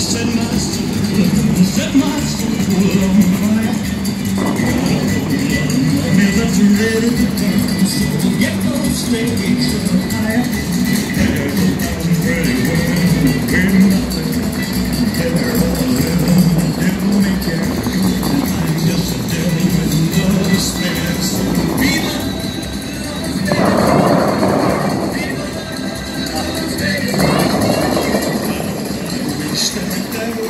set my soul, set my soul on fire. Now that's ready to burn, so get those stakes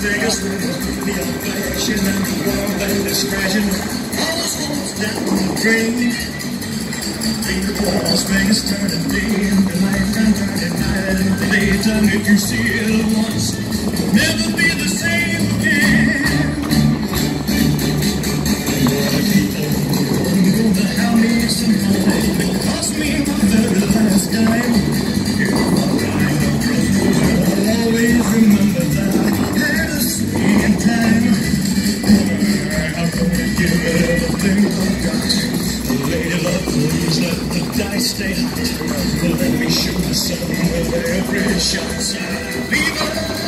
Las Vegas, the affection and the world and discretion. Down the drain. Think of Las Vegas turning day into night and turning night into daytime. If you see it once, it'll never be the same again. I'm gonna have me some. It cost me my very last dime. Lady please let the dice stay hot. Let me shoot myself with every shot. Viva